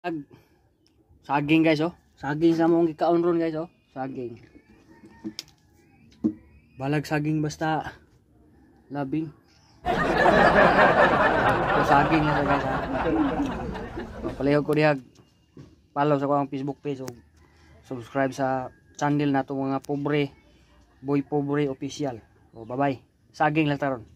Ag- Saging guys oh. Saging sa mong gikaon ron guys oh. Saging. Balag saging basta labing. so, saging na sa guys ah. ha. So, palihog ko dihag follow sa akong Facebook page o subscribe sa channel na mga pobre boy pobre official. Oh, so bye bye. Saging lang taron.